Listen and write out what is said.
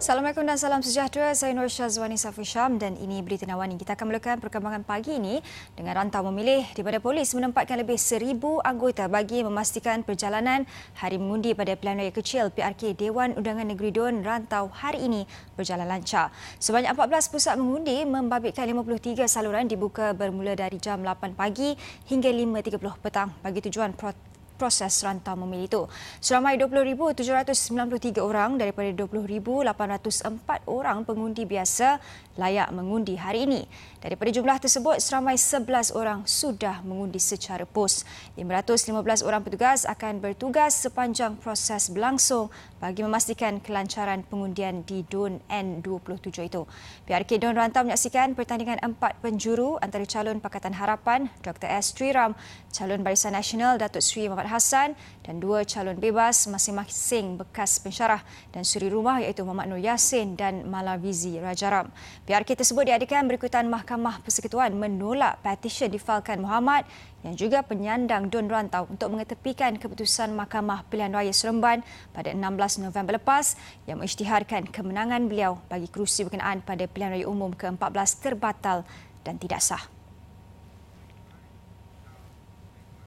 Assalamualaikum dan salam sejahtera. Saya Nur Syazwani Safi Syam dan ini Berita Nawani. Kita akan mulakan perkembangan pagi ini dengan rantau memilih di mana polis menempatkan lebih seribu anggota bagi memastikan perjalanan hari mengundi pada pilihan raya kecil PRK Dewan Undangan Negeri Dun rantau hari ini berjalan lancar. Sebanyak 14 pusat mengundi membabitkan 53 saluran dibuka bermula dari jam 8 pagi hingga 5.30 petang bagi tujuan proses rantau memilih itu. Seramai 20,793 orang daripada 20,804 orang pengundi biasa layak mengundi hari ini. Daripada jumlah tersebut, seramai 11 orang sudah mengundi secara pos. 515 orang petugas akan bertugas sepanjang proses berlangsung bagi memastikan kelancaran pengundian di DUN N27 itu. PRK DUN Rantau menyaksikan pertandingan empat penjuru antara calon Pakatan Harapan Dr. S. Triram, calon Barisan Nasional Datuk Seri Muhammad Hassan dan dua calon bebas masing-masing bekas pensyarah dan suri rumah iaitu Muhammad Nur Yassin dan Malavizi Rajaram. PRK tersebut diadakan berikutan Mahkamah Persekutuan menolak petisyen difalkan Muhammad yang juga penyandang Dun Rantau untuk mengetepikan keputusan Mahkamah Pilihan Raya Seremban pada 16 November lepas yang mengisytiharkan kemenangan beliau bagi kerusi berkenaan pada Pilihan Raya Umum ke-14 terbatal dan tidak sah.